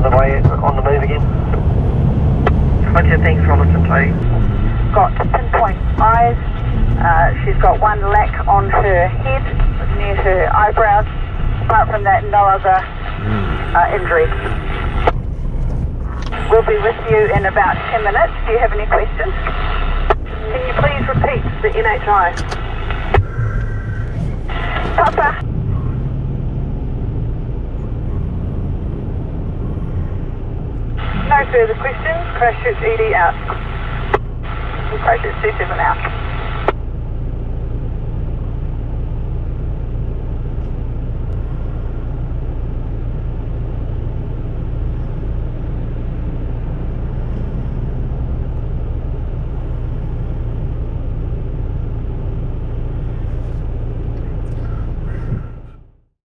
on the way, on the move again. Roger, thanks, Robinson, too. Got pinpoint eyes. Uh, she's got one lack on her head, near her eyebrows. Apart from that, no other uh, injury. We'll be with you in about 10 minutes. Do you have any questions? Can you please repeat the NHI? Papa. No further questions. Christchurch ED out. Process 27 out.